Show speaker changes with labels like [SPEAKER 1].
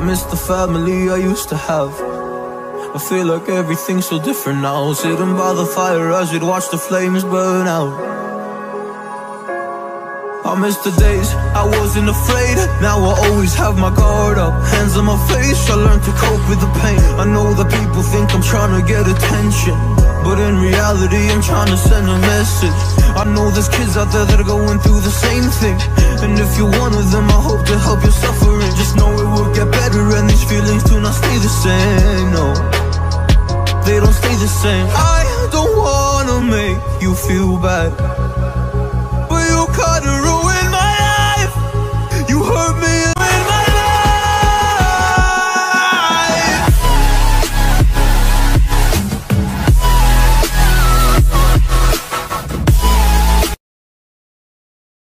[SPEAKER 1] miss the family I used to have. I feel like everything's so different now. Sitting by the fire as we'd watch the flames burn out. I miss the days I wasn't afraid. Now I always have my guard up. Hands on my face, I learned to cope with the pain. I know that people think I'm trying to get attention. But in reality, I'm trying to send a message. I know there's kids out there that are going through the same thing. And if you're one of them, I hope to help your suffering. Just know it the same. No, they don't stay the same. I don't wanna make you feel bad.